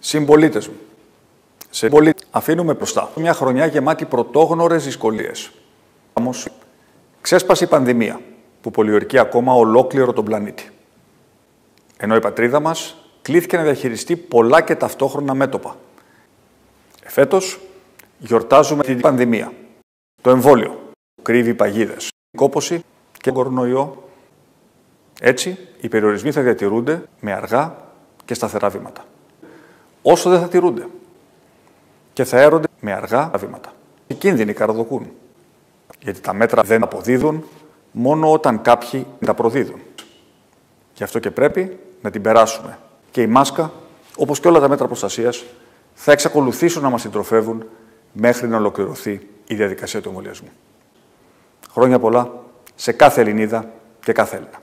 Συμπολίτες μου. Σε αφήνουμε μπροστά. Μια χρονιά γεμάτη πρωτόγνωρες δυσκολίες. Όμως, ξέσπασε η πανδημία που πολιορκεί ακόμα ολόκληρο τον πλανήτη. Ενώ η πατρίδα μας κλήθηκε να διαχειριστεί πολλά και ταυτόχρονα μέτωπα. Φέτο γιορτάζουμε την πανδημία. Το εμβόλιο που κρύβει παγίδες, κόποση και κορονοϊό. Έτσι, οι περιορισμοί θα διατηρούνται με αργά και σταθερά βήματα όσο δεν θα τηρούνται και θα έρονται με αργά βήματα. Οι κίνδυνοι καραδοκούν, γιατί τα μέτρα δεν αποδίδουν μόνο όταν κάποιοι τα προδίδουν. Γι' αυτό και πρέπει να την περάσουμε. Και η μάσκα, όπως και όλα τα μέτρα προστασίας, θα εξακολουθήσουν να μας συντροφεύουν μέχρι να ολοκληρωθεί η διαδικασία του εμβολιασμού. Χρόνια πολλά σε κάθε Ελληνίδα και κάθε Έλληνα.